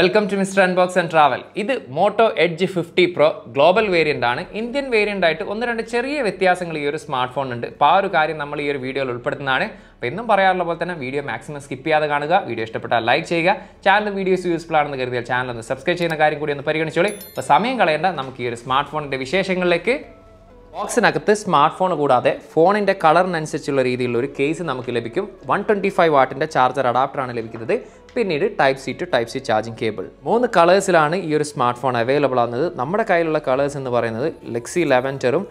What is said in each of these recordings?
Welcome to mister unbox and travel ഇത് Moto edge fifty pro global variant ആണ്. Indian variant ആയിട്ട് ഒന്ന് രണ്ട് ചെറിയ വ്യത്യാസങ്ങൾ ഈ ഒരു സ്മാർട്ട് ഫോൺ ഉണ്ട്. അപ്പോൾ ആ ഒരു കാര്യം നമ്മൾ ഈ ഒരു വീഡിയോയിൽ ഉൾപ്പെടുത്തുന്നതാണ്. അപ്പോൾ എന്നും പറയാറുള്ള പോലെ തന്നെ വീഡിയോ മാക്സിമം സ്കിപ്പ് ചെയ്യാതെ കാണുക. വീഡിയോ ഇഷ്ടപ്പെട്ടാൽ ലൈക്ക് ചെയ്യുക. ചാനൽ വീഡിയോസ് യൂസ്ഫുൾ ആണെന്ന് കരുതിയാൽ ചാനൽ ഒന്ന് സബ്സ്ക്രൈബ് ചെയ്യുന്ന കാര്യം കൂടി ഒന്ന് പരിഗണിച്ചോളി. അപ്പോൾ സമയം കളയേണ്ട നമുക്ക് ഈ ഒരു സ്മാർട്ട് ഫോണിന്റെ വിശേഷങ്ങളിലേക്ക് ബോക്സിനകത്ത് സ്മാർട്ട് ഫോൺ കൂടാതെ ഫോണിന്റെ കളറിനനുസരിച്ചുള്ള രീതിയിലുള്ള ഒരു കേസ് നമുക്ക് ലഭിക്കും. വൺ ട്വന്റി ഫൈവ് വാട്ടിന്റെ ചാർജർ അഡാപ്റ്ററാണ് ലഭിക്കുന്നത്. പിന്നീട് type C to type C charging cable മൂന്ന് കളേഴ്സിലാണ് ഈ ഒരു സ്മാർട്ട് ഫോൺ അവൈലബിൾ ആകുന്നത് നമ്മുടെ കയ്യിലുള്ള കളേഴ്സ് എന്ന് പറയുന്നത് ലെക്സി ലെവന്ററും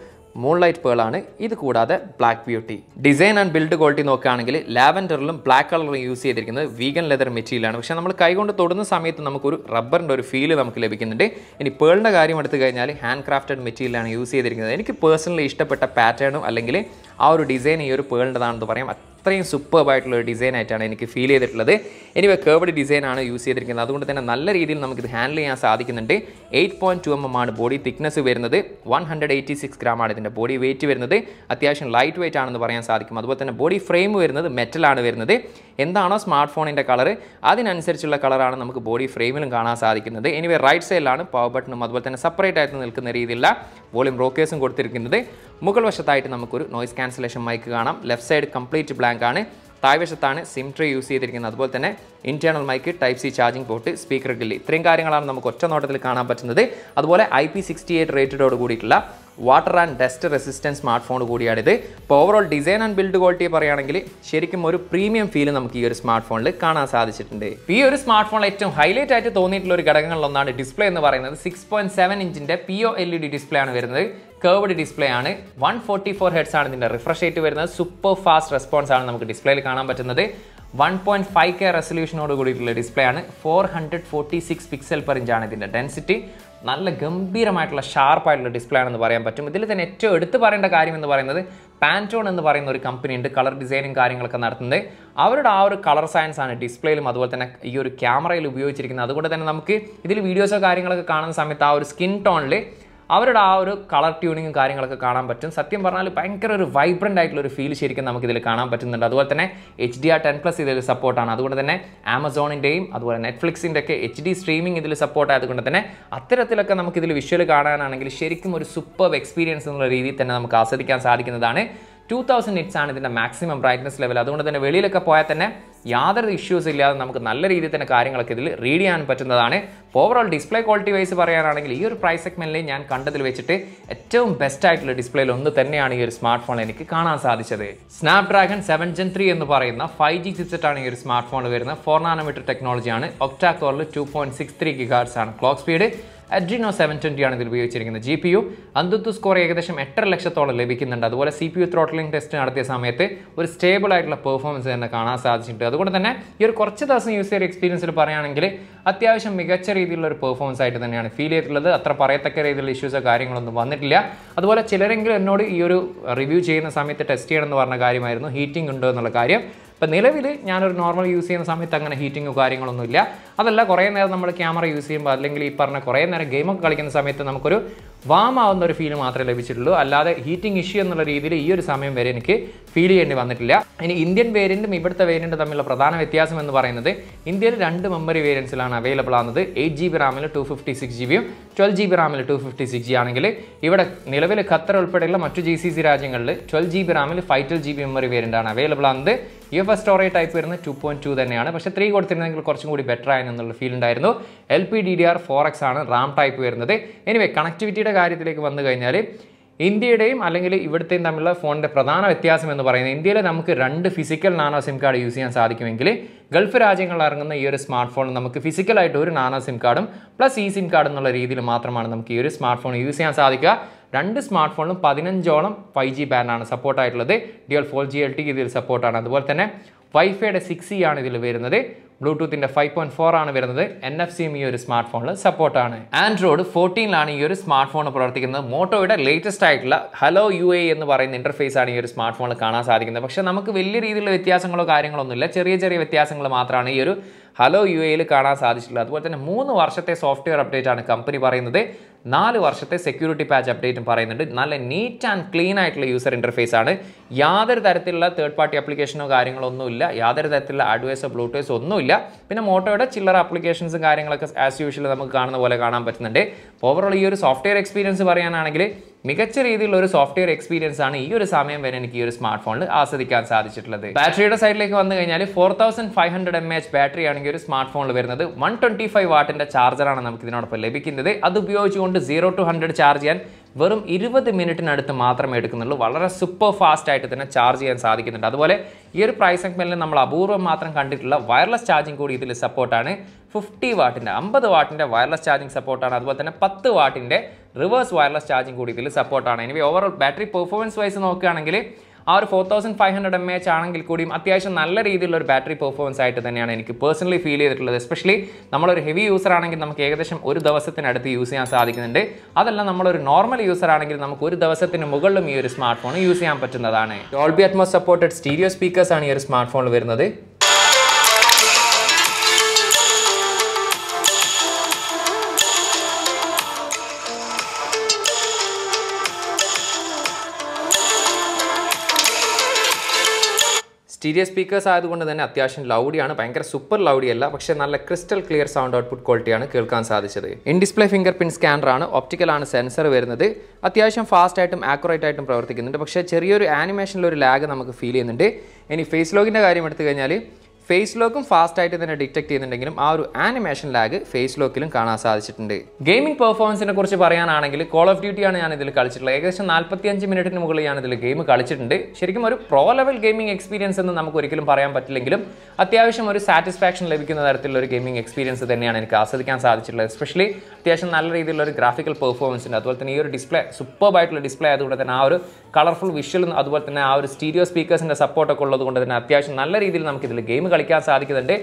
മൂൺലൈറ്റ് പേൾ ആണ്. ഇത് കൂടാതെ black beauty design and build quality നോക്കുകയാണെങ്കിൽ ലാവൻഡറിലും ബ്ലാക്ക് കളറിലും യൂസ് ചെയ്തിരിക്കുന്നത് വീഗൻ ലെതർ മെറ്റീരിയലാണ് പക്ഷേ നമ്മൾ കൈകൊണ്ട് തൊടുന്ന സമയത്ത് നമുക്കൊരു റബ്ബറിന്റെ ഒരു ഫീൽ നമുക്ക് ലഭിക്കുന്നുണ്ട്. ഇനി പേളിന്റെ കാര്യം എടുത്തു കഴിഞ്ഞാൽ ഹാൻഡ് ക്രാഫ്റ്റഡ് മെറ്റീരിയലാണ് യൂസ് ചെയ്തിരിക്കുന്നത്. എനിക്ക് പേഴ്സണലി ഇഷ്ടപ്പെട്ട പാറ്റേണും അല്ലെങ്കിൽ ആ ഒരു ഡിസൈൻ ഈ ഒരു പേളിന്റെതാണെന്ന് പറയാം. അത്രയും സൂപ്പർബ് ആയിട്ടുള്ള ഒരു ഡിസൈൻ ആയിട്ടാണ് എനിക്ക് ഫീൽ ചെയ്തിട്ടുള്ളത്. എനിവ ഡിസൈൻ ആണ് യൂസ് ചെയ്തിരിക്കുന്നത്. അതുകൊണ്ട് തന്നെ നല്ല രീതിയിൽ നമുക്കിത് ഹാൻഡിൽ ചെയ്യാൻ സാധിക്കുന്നുണ്ട്. Eight point two M M ആണ് ബോഡി തിക്നെസ് വരുന്നത്. One hundred eighty six gram ആണ് ഇതിന്റെ ബോഡി വെയിറ്റ് വരുന്നത്. അത്യാവശ്യം ലൈറ്റ് വെയിറ്റ് ആണെന്ന് പറയാൻ സാധിക്കും. അതുപോലെ തന്നെ ബോഡി ഫ്രെയിം വരുന്നത് മെറ്റലാണ് വരുന്നത്. എന്താണോ സ്മാർട്ട് ഫോണിന്റെ കളർ അതിനനുസരിച്ചുള്ള കളറാണ് നമുക്ക് ബോഡി ഫ്രെയിമിലും കാണാൻ സാധിക്കുന്നത്. എനിവേ റൈറ്റ് സൈഡിലാണ് പവർ ബട്ടണും അതുപോലെ തന്നെ സെപ്പറേറ്റ് ആയിട്ട് നിൽക്കുന്ന രീതിയിലുള്ള വോളിയം റോക്കേഴ്സും കൊടുത്തിരിക്കുന്നത്. മുകൾ വശത്തായിട്ട് നമുക്കൊരു നോയ്സ് ക്യാൻസലേഷൻ മൈക്ക് കാണാം. ലെഫ്റ്റ് സൈഡ് കംപ്ലീറ്റ് ബ്ലാങ്ക് ആണ്. താഴ്വശത്താണ് സിം ട്രീ യൂസ് ചെയ്തിരിക്കുന്നത്. അതുപോലെ തന്നെ internal mic type C charging port speaker grill ഇത്രയും കാര്യങ്ങളാണ് നമുക്ക് ഒറ്റ നോട്ടത്തിൽ കാണാൻ പറ്റുന്നത്. അതുപോലെ ഐ പി സിക്സ്റ്റി എയ്റ്റ് റേറ്റഡോട് കൂടിയിട്ടുള്ള water and dust resistance smartphone കൂടിയാണിത്. ഇപ്പോൾ overall design and build quality പറയുകയാണെങ്കിൽ ശരിക്കും ഒരു പ്രീമിയം ഫീൽ നമുക്ക് ഈ ഒരു സ്മാർട്ട് ഫോണിൽ കാണാൻ സാധിച്ചിട്ടുണ്ട്. ഈ ഒരു സ്മാർട്ട് ഫോണിൽ ഏറ്റവും ഹൈലൈറ്റ് ആയിട്ട് തോന്നിയിട്ടുള്ള ഒരു ഘടകങ്ങളിലൊന്നാണ് ഡിസ്പ്ലേ എന്ന് പറയുന്നത്. Six point seven ഇഞ്ചിന്റെ P O L E D display ആണ് വരുന്നത്. കേർവ്ഡ് ഡിസ്പ്ലേ ആണ്. വൺ ഫോർട്ടി ഫോർ ഹെഡ്സ് ആണ് ഇതിന്റെ റിഫ്രഷ് റേറ്റ് വരുന്നത്. സൂപ്പർ ഫാസ്റ്റ് റെസ്പോൺസ് ആണ് നമുക്ക് ഡിസ്പ്ലേയിൽ കാണാൻ പറ്റുന്നത്. വൺ പോയിന്റ് ഫൈവ് കെ റെസൊല്യൂഷനോട് കൂടിയിട്ടുള്ള ഡിസ്പ്ലേ ആണ്. Four hundred forty six pixel per ഇഞ്ചാണ് ഇതിന്റെ ഡെൻസിറ്റി നല്ല ഗംഭീരമായിട്ടുള്ള ഷാർപ്പായിട്ടുള്ള ഡിസ്പ്ലേ ആണെന്ന് പറയാൻ പറ്റും. ഇതിൽ തന്നെ ഏറ്റവും എടുത്തു പറയേണ്ട കാര്യം എന്ന് പറയുന്നത് പാന്റോൺ എന്ന് പറയുന്ന ഒരു കമ്പനി ഉണ്ട് കളർ ഡിസൈനും കാര്യങ്ങളൊക്കെ നടത്തുന്നത്. അവരുടെ ആ ഒരു കളർ സയൻസ് ആണ് ഡിസ്പ്ലേയിലും അതുപോലെ തന്നെ ഈ ഒരു ക്യാമറയിൽ ഉപയോഗിച്ചിരിക്കുന്നത്. അതുകൊണ്ട് തന്നെ നമുക്ക് ഇതിൽ വീഡിയോസോ കാര്യങ്ങളൊക്കെ കാണുന്ന സമയത്ത് ആ ഒരു സ്കിൻ ടോണിൽ അവരുടെ ആ ഒരു കളർ ട്യൂണിങ്ങും കാര്യങ്ങളൊക്കെ കാണാൻ പറ്റും. സത്യം പറഞ്ഞാൽ ഭയങ്കര ഒരു വൈബ്രന്റ് ആയിട്ടുള്ള ഒരു ഫീൽ ശരിക്കും നമുക്കിതിൽ കാണാൻ പറ്റുന്നുണ്ട്. അതുപോലെ തന്നെ H D R ten plus ഇതിൽ സപ്പോർട്ടാണ് അതുകൊണ്ട് തന്നെ ആമസോണിന്റെയും അതുപോലെ നെറ്റ്ഫ്ലിക്സിന്റെ ഒക്കെ എച്ച് ഡി സ്ട്രീമിംഗ് ഇതിൽ സപ്പോർട്ട് ആയതുകൊണ്ട് തന്നെ അത്തരത്തിലൊക്കെ നമുക്കിതിൽ വിഷ്വൽ കാണാനാണെങ്കിൽ ശരിക്കും ഒരു സൂപ്പർ എക്സ്പീരിയൻസ് എന്നുള്ള രീതിയിൽ തന്നെ നമുക്ക് ആസ്വദിക്കാൻ സാധിക്കുന്നതാണ്. ടു തൗസൻഡ് നിറ്റ്സ് ആണ് ഇതിന്റെ മാക്സിമം ബ്രൈറ്റ്നസ് ലെവൽ അതുകൊണ്ട് തന്നെ വെളിയിലൊക്കെ പോയാൽ തന്നെ യാതൊരു ഇഷ്യൂസ് ഇല്ലാതെ നമുക്ക് നല്ല രീതിയിൽ തന്നെ കാര്യങ്ങളൊക്കെ ഇതിൽ റീഡ് ചെയ്യാൻ പറ്റുന്നതാണ്. ഓവറോൾ ഡിസ്പ്ലേ ക്വാളിറ്റി വൈസ് പറയാനാണെങ്കിൽ ഈ ഒരു പ്രൈസ് സെഗ്മെന്റിൽ ഞാൻ കണ്ടതിൽ വെച്ചിട്ട് ഏറ്റവും ബെസ്റ്റ് ആയിട്ടുള്ള ഡിസ്പ്ലേയിൽ ഒന്ന് തന്നെയാണ് ഈ ഒരു സ്മാർട്ട് ഫോൺ എനിക്ക് കാണാൻ സാധിച്ചത്. സ്നാപ്ഡ്രാഗൺ സെവൻ ജെൻ ത്രീ എന്ന് പറയുന്ന ഫൈവ് ജി ചിപ്സെറ്റാണ് ഈ ഒരു സ്മാർട്ട് ഫോൺ വരുന്നത് ഫോർ നാനോമീറ്റർ ടെക്നോളജിയാണ് ഒക്ടാ കോറിൽ two point six three gigahertz ആണ്. Clock speed Adreno seven twenty ആണ് ഇതിൽ ഉപയോഗിച്ചിരിക്കുന്നത്. G P U AnTuTu score ഏകദേശം എട്ടര ലക്ഷത്തോളം ലഭിക്കുന്നുണ്ട്. അതുപോലെ C P U throttling test നടത്തിയ സമയത്ത് ഒരു സ്റ്റേബിൾ ആയിട്ടുള്ള പെർഫോമൻസ് തന്നെ കാണാൻ സാധിച്ചിട്ടുണ്ട്. അതുകൊണ്ട് തന്നെ ഈ ഒരു കുറച്ച് ദിവസം യൂസ് ചെയ്ത എക്സ്പീരിയൻസിൽ പറയുകയാണെങ്കിൽ അത്യാവശ്യം മികച്ച രീതിയിലുള്ള ഒരു പെർഫോമൻസ് ആയിട്ട് തന്നെയാണ് ഫീൽ ചെയ്തിട്ടുള്ളത്. അത്ര പറയത്തക്ക രീതിയിലുള്ള ഇഷ്യൂസോ കാര്യങ്ങളൊന്നും വന്നിട്ടില്ല. അതുപോലെ ചിലരെങ്കിലും എന്നോട് ഈ ഒരു റിവ്യൂ ചെയ്യുന്ന സമയത്ത് ടെസ്റ്റ് ചെയ്യണമെന്ന് പറഞ്ഞ കാര്യമായിരുന്നു. ഹീറ്റിംഗ് ഉണ്ടോ എന്നുള്ള കാര്യം ഇപ്പം നിലവിൽ ഞാനൊരു നോർമൽ യൂസ് ചെയ്യുന്ന സമയത്ത് അങ്ങനെ ഹീറ്റിങ്ങോ കാര്യങ്ങളൊന്നുമില്ല. അതല്ല കുറേ നേരം നമ്മൾ ക്യാമറ യൂസ് ചെയ്യുമ്പോൾ അല്ലെങ്കിൽ ഈ പറഞ്ഞ കുറേ നേരം ഗെയിമൊക്കെ കളിക്കുന്ന സമയത്ത് നമുക്കൊരു വാം ആവുന്ന ഒരു ഫീൽ മാത്രമേ ലഭിച്ചിട്ടുള്ളൂ. അല്ലാതെ ഹീറ്റിംഗ് ഇഷ്യൂ എന്നുള്ള രീതിയിൽ ഈ ഒരു സമയം വരെ എനിക്ക് ഫീൽ ചെയ്യേണ്ടി വന്നിട്ടില്ല. ഇനി ഇന്ത്യൻ വേരിയന്റും ഇവിടുത്തെ വേരിയന്റും തമ്മിലുള്ള പ്രധാന വ്യത്യാസം എന്ന് പറയുന്നത് ഇന്ത്യയിൽ രണ്ട് മെമ്മറി വേരിയൻസിലാണ് അവൈലബിൾ ആകുന്നത് എയ്റ്റ് ജി ബി റാമിൽ ടു ഫിഫ്റ്റി സിക്സ് ജി ബിയും ട്വൽവ് ജി ബി റാമിൽ ടു ഫിഫ്റ്റി സിക്സ് ജി ആണെങ്കിൽ ഇവിടെ നിലവിൽ ഖത്തർ ഉൾപ്പെടെയുള്ള മറ്റു ജി സി സി രാജ്യങ്ങളിൽ twelve G B റാമിൽ five twelve G B memory variant ആണ് അവൈലബിൾ ആകുന്നത് യു എഫ് സ്റ്റോറേജ് ടൈപ്പ് വരുന്നത് ടു പോയിന്റ് ടു തന്നെയാണ്. പക്ഷേ ത്രീ കൊടുത്തിരുന്നെങ്കിൽ കുറച്ചും കൂടി ബെറ്റർ ആയെന്നുള്ള ഫീൽ ഉണ്ടായിരുന്നു. L P D D R four X ആണ് റാം ടൈപ്പ് വരുന്നത്. എനിവേ കണക്ടിവിറ്റിയുടെ കാര്യത്തിലേക്ക് വന്നു കഴിഞ്ഞാൽ ഇന്ത്യയുടെയും അല്ലെങ്കിൽ ഇവിടുത്തെയും തമ്മിലുള്ള ഫോണിന്റെ പ്രധാന വ്യത്യാസം എന്ന് പറയുന്നത് ഇന്ത്യയിൽ നമുക്ക് രണ്ട് physical nano SIM card use ചെയ്യാൻ സാധിക്കുമെങ്കിൽ ഗൾഫ് രാജ്യങ്ങളിൽ ഇറങ്ങുന്ന ഈ ഒരു സ്മാർട്ട് ഫോൺ നമുക്ക് ഫിസിക്കലായിട്ട് ഒരു നാനോ സിം കാർഡും പ്ലസ് ഈ സിം കാർഡ് എന്നുള്ള രീതിയിൽ മാത്രമാണ് നമുക്ക് ഈ ഒരു സ്മാർട്ട് ഫോൺ യൂസ് ചെയ്യാൻ സാധിക്കുക. രണ്ട് സ്മാർട്ട് ഫോണിലും പതിനഞ്ചോളം ഫൈവ് ജി ബാൻഡാണ് സപ്പോർട്ടായിട്ടുള്ളത് dual four G L T ഇതിൽ സപ്പോർട്ടാണ് അതുപോലെ തന്നെ വൈഫൈയുടെ സിക്സ് ഇ ആണ് ഇതിൽ വരുന്നത്. ബ്ലൂടൂത്തിന്റെ ഫൈവ് പോയിന്റ് ഫോർ ആണ് വരുന്നത്. എൻ എഫ് സിയും ഈ ഒരു സ്മാർട്ട് ഫോണിൽ സപ്പോർട്ടാണ് ആൻഡ്രോയിഡ് ഫോർട്ടീനിലാണ് ഈ ഒരു സ്മാർട്ട് ഫോൺ പ്രവർത്തിക്കുന്നത് മോട്ടോയുടെ ലേറ്റസ്റ്റ് ആയിട്ടുള്ള ഹലോ യു എ എന്ന് പറയുന്ന ഇന്റർഫേസ് ആണ് ഈ ഒരു സ്മാർട്ട് ഫോണിൽ കാണാൻ സാധിക്കുന്നത്. പക്ഷേ നമുക്ക് വലിയ രീതിയിലുള്ള വ്യത്യാസങ്ങളോ കാര്യങ്ങളൊന്നുമില്ല. ചെറിയ ചെറിയ വ്യത്യാസങ്ങൾ മാത്രമാണ് ഈ ഒരു ഹലോ യു എയിൽ കാണാൻ സാധിച്ചിട്ടുള്ളത്. അതുപോലെ തന്നെ മൂന്ന് വർഷത്തെ സോഫ്റ്റ്വെയർ അപ്ഡേറ്റ് ആണ് കമ്പനി പറയുന്നത്. നാല് വർഷത്തെ സെക്യൂരിറ്റി പാച്ച് അപ്ഡേറ്റും പറയുന്നുണ്ട്. നല്ല നീറ്റ് ആൻഡ് ക്ലീൻ ആയിട്ടുള്ള യൂസർ ഇന്റർഫേസ് ആണ്. യാതൊരു തരത്തിലുള്ള തേർഡ് പാർട്ടി ആപ്ലിക്കേഷനോ കാര്യങ്ങളോ ഒന്നുമില്ല. യാതൊരു തരത്തിലുള്ള അഡ്വൈസോ ബ്ലൂടൂത്തോ ഒന്നുമില്ല. കുഴപ്പമൊന്നുമില്ല പിന്നെ മോട്ടോയുടെ ചില്ലറ ആപ്ലിക്കേഷൻസും കാര്യങ്ങളൊക്കെ ആസ് യൂഷ്വൽ നമുക്ക് കാണുന്ന പോലെ കാണാൻ പറ്റുന്നുണ്ട്. ഓവറോൾ ഈ ഒരു സോഫ്റ്റ്വെയർ എക്സ്പീരിയൻസ് പറയാനാണെങ്കിൽ മികച്ച രീതിയിലുള്ള ഒരു സോഫ്റ്റ്വെയർ എക്സ്പീരിയൻസ് ആണ് ഈ ഒരു സമയം വരെ എനിക്ക് ഈ ഒരു സ്മാർട്ട് ഫോണിൽ ആസ്വദിക്കാൻ സാധിച്ചിട്ടുള്ളത്. ബാറ്ററിയുടെ സൈഡിലേക്ക് വന്നു കഴിഞ്ഞാൽ four thousand five hundred M H battery ആണെങ്കിൽ ഒരു സ്മാർട്ട് ഫോണിൽ വരുന്നത്. വൺ ട്വന്റി ഫൈവ് വാട്ടിന്റെ ചാർജറാണ് നമുക്ക് ഇതിനോടൊപ്പം ലഭിക്കുന്നത്. അത് ഉപയോഗിച്ചുകൊണ്ട് സീറോ ടു ഹൺഡ്രഡ് ചാർജ് ചെയ്യാൻ വെറും ഇരുപത് മിനിറ്റിനടുത്ത് മാത്രമേ എടുക്കുന്നുള്ളൂ. വളരെ സൂപ്പർ ഫാസ്റ്റ് ആയിട്ട് തന്നെ ചാർജ് ചെയ്യാൻ സാധിക്കുന്നുണ്ട്. അതുപോലെ ഈ ഒരു പ്രൈസ് സെഗ്മെന്റിൽ നമ്മൾ അപൂർവം മാത്രം കണ്ടിട്ടുള്ള വയർലെസ് ചാർജിങ് കൂടി ഇതിൽ സപ്പോർട്ടാണ് ഫിഫ്റ്റി വാട്ടിന്റെ അമ്പത് വാട്ടിന്റെ വയർലെസ് ചാർജിങ് സപ്പോർട്ടാണ് അതുപോലെ തന്നെ പത്ത് വാട്ടിന്റെ റിവേഴ്സ് വയർലെസ് ചാർജിങ് കൂടി ഇതിൽ സപ്പോർട്ടാണ് ഇനി ഓവറോൾ ബാറ്ററി പെർഫോമൻസ് വൈസ് നോക്കുകയാണെങ്കിൽ ആ ഒരു four thousand five hundred M H ആണെങ്കിൽ കൂടിയും അത്യാവശ്യം നല്ല രീതിയിലുള്ള ഒരു ബാറ്ററി പെർഫോമൻസ് ആയിട്ട് തന്നെയാണ് എനിക്ക് പേഴ്സണലി ഫീൽ ചെയ്തിട്ടുള്ളത്. എസ്പെഷ്യലി നമ്മളൊരു ഹെവി യൂസർ ആണെങ്കിൽ നമുക്ക് ഏകദേശം ഒരു ദിവസത്തിനടുത്ത് യൂസ് ചെയ്യാൻ സാധിക്കുന്നുണ്ട്. അതല്ല നമ്മളൊരു നോർമൽ യൂസർ ആണെങ്കിൽ നമുക്ക് ഒരു ദിവസത്തിന് മുകളിലും ഈ ഒരു സ്മാർട്ട് ഫോൺ യൂസ് ചെയ്യാൻ പറ്റുന്നതാണ്. Dolby Atmos supported stereo speakers ആണ് ഈ ഒരു സ്മാർട്ട് ഫോണിൽ വരുന്നത്. സ്റ്റീരിയോ സ്പീക്കേഴ്സ് ആയതുകൊണ്ട് തന്നെ അത്യാവശ്യം ലൗഡിയാണ്. ഭയങ്കര സൂപ്പർ ലൗഡി അല്ല പക്ഷേ നല്ല ക്രിസ്റ്റൽ ക്ലിയർ സൗണ്ട് ഔട്ട്പുട്ട് ക്വാളിറ്റിയാണ് കേൾക്കാൻ സാധിച്ചത്. In display fingerprint scanner ആണ് സെൻസർ വരുന്നത്. അത്യാവശ്യം ഫാസ്റ്റ് ആയിട്ടും ആക്യുറേറ്റ് ആയിട്ടും പ്രവർത്തിക്കുന്നുണ്ട്. പക്ഷേ ചെറിയൊരു ആനിമേഷനിൽ ഒരു ലാഗ് നമുക്ക് ഫീൽ ചെയ്യുന്നുണ്ട്. ഇനി ഫേസ് ലോഗിന്റെ കാര്യം എടുത്തു കഴിഞ്ഞാൽ ഫേസ് ലോക്കും ഫാസ്റ്റ് ആയിട്ട് തന്നെ ഡിറ്റക്ട് ചെയ്യുന്നുണ്ടെങ്കിലും ആ ഒരു ആനിമേഷൻ ലാഗ് ഫേസ് ലോക്കിലും കാണാൻ സാധിച്ചിട്ടുണ്ട്. ഗെയിമിംഗ് പെർഫോമൻസിനെ കുറിച്ച് പറയാനാണെങ്കിൽ കോൾ ഓഫ് ഡ്യൂട്ടിയാണ് ഞാൻ ഇതിൽ കളിച്ചിട്ടുള്ളത്. ഏകദേശം നാൽപ്പത്തിയഞ്ച് മിനിറ്റിന് മുകളിൽ ഞാൻ ഇതിൽ ഗെയിം കളിച്ചിട്ടുണ്ട്. ശരിക്കും ഒരു പ്രോ ലെവൽ ഗെയിമിംഗ് എക്സ്പീരിയൻസ് എന്ന് നമുക്ക് ഒരിക്കലും പറയാൻ പറ്റില്ലെങ്കിലും അത്യാവശ്യം ഒരു സാറ്റിസ്ഫാക്ഷൻ ലഭിക്കുന്ന തരത്തിലുള്ള ഒരു ഗെയിമിംഗ് എക്സ്പീരിയൻസ് തന്നെയാണ് എനിക്ക് ആസ്വദിക്കാൻ സാധിച്ചിട്ടുള്ളത്. എസ്പെഷ്യലി അത്യാവശ്യം നല്ല രീതിയിലുള്ള ഒരു ഗ്രാഫിക്കൽ പെർഫോമൻസ് ഉണ്ട്. അതുപോലെ തന്നെ ഈ ഒരു ഡിസ്പ്ലേ സൂപ്പർബ് ആയിട്ടുള്ള ഡിസ്പ്ലേ ആയതുകൊണ്ട് തന്നെ ആ ഒരു കളർഫുൾ വിഷ്വലും അതുപോലെ തന്നെ ആ ഒരു സ്റ്റീരിയോ സ്പീക്കേഴ്സിന്റെ സപ്പോർട്ടൊക്കെ ഉള്ളതുകൊണ്ട് തന്നെ അത്യാവശ്യം നല്ല രീതിയിൽ നമുക്കിതിൽ ഗെയിം കളിക്കാൻ സാധിക്കുന്നുണ്ട്.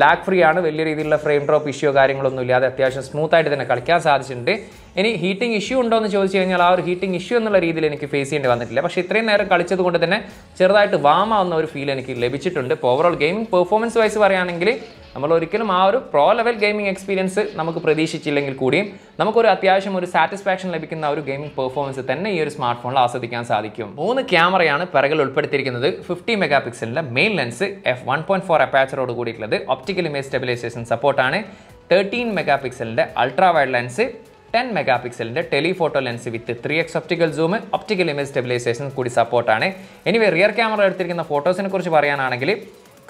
ലാഗ് ഫ്രീ ആണ് വലിയ രീതിയിലുള്ള ഫ്രെയിം ഡ്രോപ്പ് ഇഷ്യൂ കാര്യങ്ങളൊന്നും ഇല്ലാതെ അത്യാവശ്യം സ്മൂത്ത് ആയിട്ട് തന്നെ കളിക്കാൻ സാധിച്ചിട്ടുണ്ട്. ഇനി ഹീറ്റിംഗ് ഇഷ്യൂ ഉണ്ടോ എന്ന് ചോദിച്ചു കഴിഞ്ഞാൽ ആ ഒരു ഹീറ്റിംഗ് ഇഷ്യൂ എന്നുള്ള രീതിയിൽ എനിക്ക് ഫേസ് ചെയ്യേണ്ടി വന്നിട്ടില്ല. പക്ഷേ ഇത്രയും നേരം കളിച്ചത് കൊണ്ട് തന്നെ ചെറുതായിട്ട് വാമാവുന്ന ഒരു ഫീൽ എനിക്ക് ലഭിച്ചിട്ടുണ്ട്. ഇപ്പോൾ ഓവറോൾ ഗെയിമിംഗ് പെർഫോമൻസ് വൈസ് പറയുകയാണെങ്കിൽ നമ്മൾ ഒരിക്കലും ആ ഒരു പ്രോ ലെവൽ ഗെയിമിംഗ് എക്സ്പീരിയൻസ് നമുക്ക് പ്രതീക്ഷിച്ചില്ലെങ്കിൽ കൂടിയും നമുക്കൊരു അത്യാവശ്യം ഒരു സാറ്റിസ്ഫാക്ഷൻ ലഭിക്കുന്ന ഒരു ഗെയിമിംഗ് പെർഫോമൻസ് തന്നെ ഈ ഒരു സ്മാർട്ട് ഫോണിൽ ആസ്വദിക്കാൻ സാധിക്കും. മൂന്ന് ക്യാമറയാണ് പിറകിൽ ഉൾപ്പെടുത്തിയിരിക്കുന്നത്. Fifty mega പിക്സലിന്റെ main lens F one point four അപ്പാച്ചറോട് കൂടിയിട്ടുള്ളത്. ഒപ്റ്റിക്കൽ ഇമേജ് സ്റ്റെബിലൈസേഷൻ സപ്പോർട്ടാണ് thirteen mega പിക്സലിന്റെ ultra wide lens ten mega പിക്സലിന്റെ telephoto lens with three X optical zoom optical image stabilisation കൂടി സപ്പോർട്ടാണ് എനിവേ റിയർ ക്യാമറ എടുത്തിരിക്കുന്ന ഫോട്ടോസിനെ കുറിച്ച് പറയാനാണെങ്കിൽ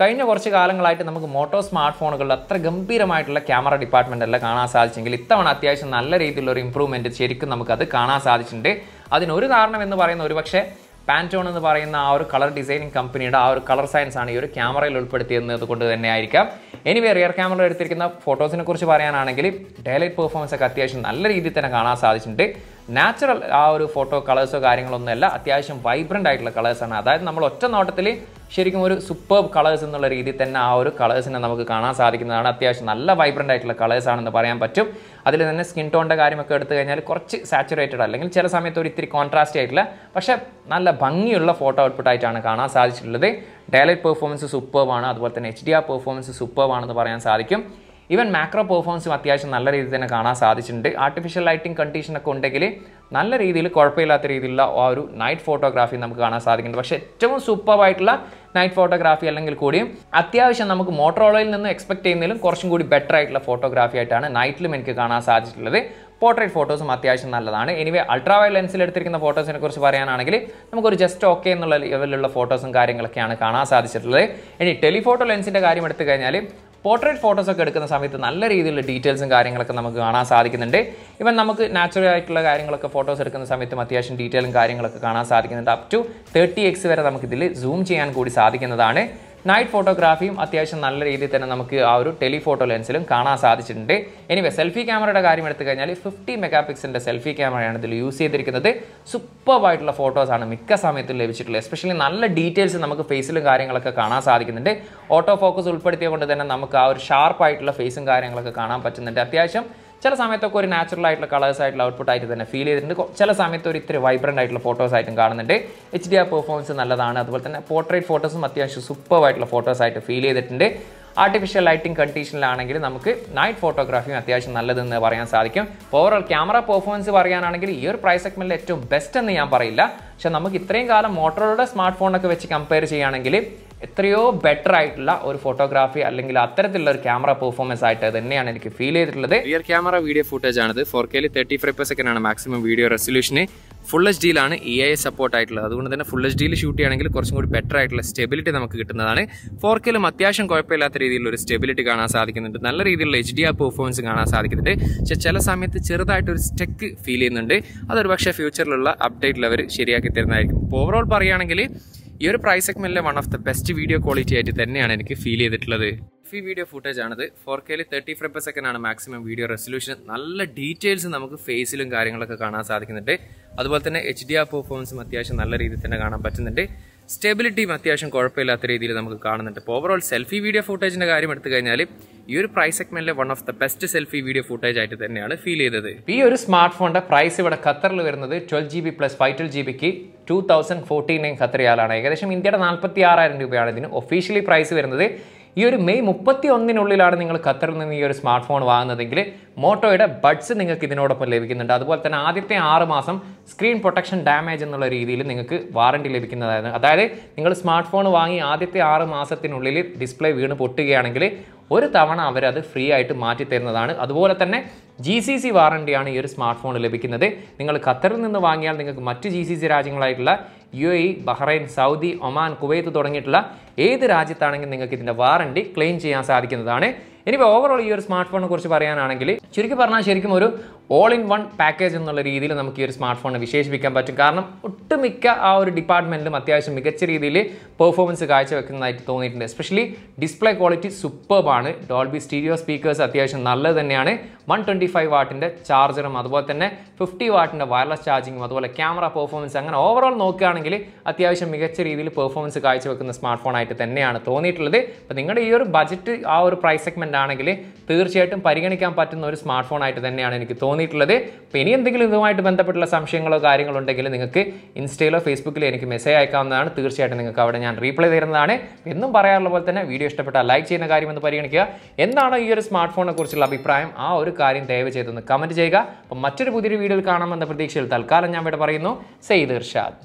കഴിഞ്ഞ കുറച്ച് കാലങ്ങളായിട്ട് നമുക്ക് മോട്ടോ സ്മാർട്ട് ഫോണുകളിൽ അത്ര ഗംഭീരമായിട്ടുള്ള ക്യാമറ ഡിപ്പാർട്ട്മെന്റ് അല്ല കാണാൻ സാധിച്ചെങ്കിൽ ഇത്തവണ അത്യാവശ്യം നല്ല രീതിയിലുള്ള ഒരു ഇമ്പ്രൂവ്മെന്റ് ശരിക്കും അത് കാണാൻ സാധിച്ചിട്ടുണ്ട്. അതിനൊരു കാരണം എന്ന് പറയുന്ന ഒരു പക്ഷേ പാന്റോൺ എന്ന് പറയുന്ന ആ ഒരു കളർ ഡിസൈനിങ് കമ്പനിയുടെ ആ ഒരു കളർ സയൻസ് ആണ് ഈ ഒരു ക്യാമറയിൽ ഉൾപ്പെടുത്തിയത് കൊണ്ട് തന്നെ ആയിരിക്കാം. എനിവേ റിയർ ക്യാമറ എടുത്തിരിക്കുന്ന ഫോട്ടോസിനെ കുറിച്ച് പറയാനാണെങ്കിൽ ഡേലൈറ്റ് പെർഫോമൻസ് ഒക്കെ അത്യാവശ്യം നല്ല രീതിയിൽ തന്നെ കാണാൻ സാധിച്ചിട്ടുണ്ട്. നാച്ചുറൽ ആ ഒരു ഫോട്ടോ കളേഴ്സോ കാര്യങ്ങളൊന്നും അല്ല അത്യാവശ്യം വൈബ്രന്റ് ആയിട്ടുള്ള കളേഴ്സാണ് അതായത് നമ്മൾ ഒറ്റ നോട്ടത്തിൽ ശരിക്കും ഒരു സൂപ്പർ കളേഴ്സ് എന്നുള്ള രീതിയിൽ തന്നെ ആ ഒരു കളേഴ്സിനെ നമുക്ക് കാണാൻ സാധിക്കുന്നതാണ്. അത്യാവശ്യം നല്ല വൈബ്രന്റ് ആയിട്ടുള്ള കളേഴ്സ് ആണെന്ന് പറയാൻ പറ്റും. അതിൽ തന്നെ സ്കിൻ ടോണിന്റെ കാര്യമൊക്കെ എടുത്തു കഴിഞ്ഞാൽ കുറച്ച് സാച്ചുറേറ്റഡ് അല്ലെങ്കിൽ ചില സമയത്ത് ഒരു ഇത്തിരി കോൺട്രാസ്റ്റ് ആയിട്ടുള്ള പക്ഷേ നല്ല ഭംഗിയുള്ള ഫോട്ടോ ഔട്ട്പുട്ട് ആയിട്ടാണ് കാണാൻ സാധിച്ചിട്ടുള്ളത്. ഡയലൈറ്റ് പെർഫോമൻസ് സൂപ്പർവാണ് അതുപോലെ തന്നെ എച്ച് ഡി ആർ പെർഫോമൻസ് സൂപ്പർവാണെന്ന് പറയാൻ സാധിക്കും. ഈവൻ മാക്രോ പെർഫോമൻസും അത്യാവശ്യം നല്ല രീതിയിൽ തന്നെ കാണാൻ സാധിച്ചിട്ടുണ്ട്. ആർട്ടിഫിഷ്യൽ ലൈറ്റിംഗ് കണ്ടീഷനൊക്കെ ഉണ്ടെങ്കിൽ നല്ല രീതിയിൽ കുഴപ്പമില്ലാത്ത രീതിയിലുള്ള ആ ഒരു നൈറ്റ് ഫോട്ടോഗ്രാഫി നമുക്ക് കാണാൻ സാധിക്കുന്നുണ്ട്. പക്ഷേ ഏറ്റവും സൂപ്പറായിട്ടുള്ള നൈറ്റ് ഫോട്ടോഗ്രാഫി അല്ലെങ്കിൽ കൂടിയും അത്യാവശ്യം നമുക്ക് മോട്ടോറോളയിൽ നിന്ന് എക്സ്പെക്ട് ചെയ്യുന്നതിലും കുറച്ചും കൂടി ബെറ്റർ ആയിട്ടുള്ള ഫോട്ടോഗ്രാഫി ആയിട്ടാണ് നൈറ്റിലും എനിക്ക് കാണാൻ സാധിച്ചിട്ടുള്ളത്. പോർട്രേറ്റ് ഫോട്ടോസും അത്യാവശ്യം നല്ലതാണ്. എനിവേ അൾട്രാവൈഡ് ലെൻസിൽ എടുത്തിരിക്കുന്ന ഫോട്ടോസിനെ കുറിച്ച് പറയാനാണെങ്കിൽ നമുക്കൊരു ജസ്റ്റ് ഓക്കെ എന്നുള്ള ലെവലിലുള്ള ഫോട്ടോസും കാര്യങ്ങളൊക്കെയാണ് കാണാൻ സാധിച്ചിട്ടുള്ളത്. ഇനി ടെലിഫോട്ടോ ലെൻസിന്റെ കാര്യം എടുത്തു കഴിഞ്ഞാൽ പോർട്രേറ്റ് ഫോട്ടോസ് ഒക്കെ എടുക്കുന്ന സമയത്ത് നല്ല രീതിയിലുള്ള ഡീറ്റെയിൽസും കാര്യങ്ങളൊക്കെ നമുക്ക് കാണാൻ സാധിക്കുന്നുണ്ട്. ഇവൻ നമുക്ക് നാച്ചുറൽ ആയിട്ടുള്ള കാര്യങ്ങളൊക്കെ ഫോട്ടോസ് എടുക്കുന്ന സമയത്തും അത്യാവശ്യം ഡീറ്റെയിലും കാര്യങ്ങളൊക്കെ കാണാൻ സാധിക്കുന്നുണ്ട്. അപ് ടു തേർട്ടി എക്സ് വരെ നമുക്കിതിൽ സൂം ചെയ്യാൻ കൂടി സാധിക്കുന്നതാണ്. നൈറ്റ് ഫോട്ടോഗ്രാഫിയും അത്യാവശ്യം നല്ല രീതിയിൽ തന്നെ നമുക്ക് ആ ഒരു ടെലിഫോട്ടോ ലെൻസിലും കാണാൻ സാധിച്ചിട്ടുണ്ട്. എനിവേ സെൽഫി ക്യാമറയുടെ കാര്യം എടുത്തു കഴിഞ്ഞാൽ ഫിഫ്റ്റി മെഗാ പിക്സലിന്റെ സെൽഫി ക്യാമറയാണ് ഇതിൽ യൂസ് ചെയ്തിരിക്കുന്നത്. സൂപ്പർവായിട്ടുള്ള ഫോട്ടോസാണ് മിക്ക സമയത്തും ലഭിച്ചിട്ടുള്ളത്. എസ്പെഷ്യലി നല്ല ഡീറ്റെയിൽസ് നമുക്ക് ഫേസിലും കാര്യങ്ങളൊക്കെ കാണാൻ സാധിക്കുന്നുണ്ട്. ഓട്ടോ ഫോക്കസ് ഉൾപ്പെടുത്തിയ കൊണ്ട് തന്നെ നമുക്ക് ആ ഒരു ഷാർപ്പായിട്ടുള്ള ഫേസും കാര്യങ്ങളൊക്കെ കാണാൻ പറ്റുന്നുണ്ട്. അത്യാവശ്യം ചില സമയത്തൊക്കെ ഒരു നാച്ചുറൽ ആയിട്ടുള്ള കളേഴ്സ് ആയിട്ടുള്ള ഔട്ട്പുട്ട് ആയിട്ട് തന്നെ ഫീൽ ചെയ്തിട്ടുണ്ട്. ചില സമയത്ത് ഒരു ഇത്തിരി വൈബ്രന്റ് ആയിട്ടുള്ള ഫോട്ടോസ് ആയിട്ടും കാണുന്നുണ്ട്. എച്ച് ഡി ആർ പെർഫോമൻസ് നല്ലതാണ്. അതുപോലെ തന്നെ പോർട്രേറ്റ് ഫോട്ടോസും അത്യാവശ്യം സൂപ്പർ ആയിട്ടുള്ള ഫോട്ടോസ് ആയിട്ട് ഫീൽ ചെയ്തിട്ടുണ്ട്. ആർട്ടിഫിഷ്യൽ ലൈറ്റിംഗ് കണ്ടീഷനിലാണെങ്കിൽ നമുക്ക് നൈറ്റ് ഫോട്ടോഗ്രാഫിയും അത്യാവശ്യം നല്ലതെന്ന് പറയാൻ സാധിക്കും. ഓവറോൾ ക്യാമറ പെർഫോമൻസ് പറയാനാണെങ്കിൽ ഈ ഒരു പ്രൈസ് സെഗ്മെന്റിൽ ഏറ്റവും ബെസ്റ്റ് എന്ന് ഞാൻ പറയില്ല. പക്ഷെ നമുക്ക് ഇത്രയും കാലം മോട്ടോറോടെ സ്മാർട്ട് ഫോണൊക്കെ വെച്ച് കമ്പയർ ചെയ്യുകയാണെങ്കിൽ എത്രയോ ബെറ്റർ ആയിട്ടുള്ള ഒരു ഫോട്ടോഗ്രാഫി അല്ലെങ്കിൽ അത്തരത്തിലുള്ള ഒരു ക്യാമറ പെർഫോമൻസ് ആയിട്ട് തന്നെയാണ് എനിക്ക് ഫീൽ ചെയ്തിട്ടുള്ളത്. റിയർ ക്യാമറ വീഡിയോ ഫുട്ടേജ് ആണ് ഫോർ കെയിൽ തേർട്ടി ഫൈവ് പെർ സെക്കൻഡ് ആണ് മാക്സിമം വീഡിയോ റെസൊല്യൂഷന് ഫുൾ എച്ച് ഡിയിലാണ് ഇ ഐ സപ്പോർട്ട് ആയിട്ടുള്ളത്. അതുകൊണ്ട് തന്നെ ഫുൾ എച്ച് ഡിയിൽ ഷൂട്ട് ചെയ്യുകയാണെങ്കിൽ കുറച്ചും കൂടി ബെറ്റർ ആയിട്ടുള്ള സ്റ്റെബിലിറ്റി നമുക്ക് കിട്ടുന്നതാണ്. ഫോർ കെയിലും അത്യാവശ്യം കുഴപ്പമില്ലാത്ത രീതിയിലുള്ള ഒരു സ്റ്റെബിലിറ്റി കാണാൻ സാധിക്കുന്നുണ്ട്. നല്ല രീതിയിലുള്ള എച്ച് ഡി ആ പെർഫോമൻസ് കാണാൻ സാധിക്കുന്നുണ്ട്. പക്ഷെ ചില സമയത്ത് ചെറുതായിട്ട് ഒരു സ്റ്റെക്ക് ഫീൽ ചെയ്യുന്നുണ്ട്. അതൊരു പക്ഷേ ഫ്യൂച്ചറിലുള്ള അപ്ഡേറ്റിൽ അവർ ശരിയാക്കി തരുന്നതായിരിക്കും. ഓവറോൾ പറയുകയാണെങ്കിൽ ഈ ഒരു price സെഗ്മെന്റിലെ one of the best video quality ആയിട്ട് തന്നെയാണ് എനിക്ക് ഫീൽ ചെയ്തിട്ടുള്ളത്. ഫി വീഡിയോ ഫുട്ടേജ് ആണത്. ഫോർ കെയിൽ തേർട്ടി ഫ്രെയിം പെർ സെക്കൻഡ് ആണ് മാക്സിമം വീഡിയോ റെസൊല്യൂഷൻ നല്ല ഡീറ്റെയിൽസ് നമുക്ക് ഫേസിലും കാര്യങ്ങളൊക്കെ കാണാൻ സാധിക്കുന്നുണ്ട്. അതുപോലെ തന്നെ എച്ച് ഡി ആർ പെർഫോമൻസും അത്യാവശ്യം നല്ല രീതിയിൽ തന്നെ കാണാൻ പറ്റുന്നുണ്ട്. സ്റ്റെബിലിറ്റിയും അത്യാവശ്യം കുഴപ്പമില്ലാത്ത രീതിയിൽ നമുക്ക് കാണുന്നുണ്ട്. അപ്പോൾ ഓവറോൾ സെൽഫി വീഡിയോ ഫുട്ടേജിന്റെ കാര്യം എടുത്തു കഴിഞ്ഞാൽ ഈ ഒരു price സെഗ്മെന്റിലെ one of the best selfie video footage ആയിട്ട് തന്നെയാണ് ഫീൽ ചെയ്തത്. ഈ ഒരു സ്മാർട്ട് ഫോണിന്റെ പ്രൈസ് ഇവിടെ ഖത്തറിൽ വരുന്നത് twelve G B plus five twelve G ബിക്ക് ടു തൗസൻഡ് ഫോർട്ടി നയൻ ഖത്തറിയാലാണ്. ഏകദേശം ഇന്ത്യയുടെ നാൽപ്പത്തി ആറായിരം രൂപയാണ് ഇതിന് ഒഫീഷ്യലി പ്രൈസ് വരുന്നത്. ഈ ഒരു മെയ് മുപ്പത്തി ഒന്നിനുള്ളിലാണ് നിങ്ങൾ ഖത്തറിൽ നിന്ന് ഈ ഒരു സ്മാർട്ട് ഫോൺ വാങ്ങുന്നതെങ്കിൽ മോട്ടോയുടെ ബഡ്സ് നിങ്ങൾക്ക് ഇതിനോടൊപ്പം ലഭിക്കുന്നുണ്ട്. അതുപോലെ തന്നെ ആദ്യത്തെ ആറ് മാസം സ്ക്രീൻ പ്രൊട്ടക്ഷൻ ഡാമേജ് എന്നുള്ള രീതിയിൽ നിങ്ങൾക്ക് വാറണ്ടി ലഭിക്കുന്നതായിരുന്നു. അതായത് നിങ്ങൾ സ്മാർട്ട് ഫോൺ വാങ്ങി ആദ്യത്തെ ആറ് മാസത്തിനുള്ളിൽ ഡിസ്പ്ലേ വീണ് പൊട്ടുകയാണെങ്കിൽ ഒരു തവണ അവരത് ഫ്രീ ആയിട്ട് മാറ്റി തരുന്നതാണ് അതുപോലെ തന്നെ ജി സി സി വാറണ്ടിയാണ് ഈ ഒരു സ്മാർട്ട് ഫോൺ ലഭിക്കുന്നത്. നിങ്ങൾ ഖത്തറിൽ നിന്ന് വാങ്ങിയാൽ നിങ്ങൾക്ക് മറ്റ് G C C രാജ്യങ്ങളായിട്ടുള്ള U A Bahrain Saudi Oman Kuwait തുടങ്ങിയിട്ടുള്ള ഏത് രാജ്യത്താണെങ്കിലും നിങ്ങൾക്ക് ഇതിന്റെ വാറണ്ടി ക്ലെയിം ചെയ്യാൻ സാധിക്കുന്നതാണ്. ഇനിയിപ്പോൾ ഓവറോൾ ഈ ഒരു സ്മാർട്ട് ഫോണിനെ കുറിച്ച് പറയാനാണെങ്കിൽ ചുരുക്കി പറഞ്ഞാൽ ശരിക്കും ഒരു ഓൾ ഇൻ വൺ പാക്കേജ് എന്നുള്ള രീതിയിൽ നമുക്ക് ഈ ഒരു സ്മാർട്ട് ഫോണിനെ വിശേഷിപ്പിക്കാൻ പറ്റും. കാരണം ഒട്ടുമിക്ക ആ ഒരു ഡിപ്പാർട്ട്മെന്റിലും അത്യാവശ്യം മികച്ച രീതിയിൽ പെർഫോമൻസ് കാഴ്ചവെക്കുന്നതായിട്ട് തോന്നിയിട്ടുണ്ട്. എസ്പെഷ്യലി ഡിസ്പ്ലേ ക്വാളിറ്റി സൂപ്പർബാണ് ഡോൾബി സ്റ്റീരിയോ സ്പീക്കേഴ്സ് അത്യാവശ്യം നല്ലത് തന്നെയാണ്. വൺ ട്വന്റി ഫൈവ് വാട്ടിന്റെ ചാർജറും അതുപോലെ തന്നെ ഫിഫ്റ്റി വാട്ടിന്റെ വയർലെസ് ചാർജിങ്ങും അതുപോലെ ക്യാമറ പെർഫോമൻസ് അങ്ങനെ ഓവറോൾ നോക്കുകയാണെങ്കിൽ അത്യാവശ്യം മികച്ച രീതിയിൽ പെർഫോമൻസ് കാഴ്ചവെക്കുന്ന സ്മാർട്ട് ഫോൺ ആയിട്ട് തന്നെയാണ് തോന്നിയിട്ടുള്ളത്. അപ്പോൾ നിങ്ങളുടെ ഈ ഒരു ബജറ്റ് ആ ഒരു പ്രൈസ് സെഗ്മെന്റ് ആണെങ്കിൽ തീർച്ചയായിട്ടും പരിഗണിക്കാൻ പറ്റുന്ന ഒരു സ്മാർട്ട് ഫോൺ ആയിട്ട് തന്നെയാണ് എനിക്ക് തോന്നിയിട്ടുള്ളത്. അപ്പോൾ ഇനി എന്തെങ്കിലും ഇതുമായിട്ട് ബന്ധപ്പെട്ടുള്ള സംശയങ്ങളോ കാര്യങ്ങളോ ഉണ്ടെങ്കിൽ നിങ്ങൾക്ക് ഇൻസ്റ്റയിലോ ഫേസ്ബുക്കിലോ എനിക്ക് മെസ്സേജ് അയക്കാവുന്നതാണ്. തീർച്ചയായിട്ടും നിങ്ങൾക്ക് അവിടെ ഞാൻ റീപ്ലൈ തരുന്നതാണ്. എന്നും പറയാറുള്ള പോലെ തന്നെ വീഡിയോ ഇഷ്ടപ്പെട്ടാൽ ലൈക്ക് ചെയ്യുന്ന കാര്യം എന്ന് പരിഗണിക്കുക. എന്താണ് ഈ ഒരു സ്മാർട്ട് ഫോണിനെ കുറിച്ചുള്ള അഭിപ്രായം? ആ ഒരു കാര്യം ദയവ് ചെയ്തൊന്ന് കമന്റ് ചെയ്യുക. അപ്പം മറ്റൊരു പുതിയൊരു വീഡിയോയിൽ കാണാമെന്ന പ്രതീക്ഷയിൽ തൽക്കാലം ഞാൻ ഇവിടെ പറയുന്നു. സെയ്ദ് ഇർഷാദ്.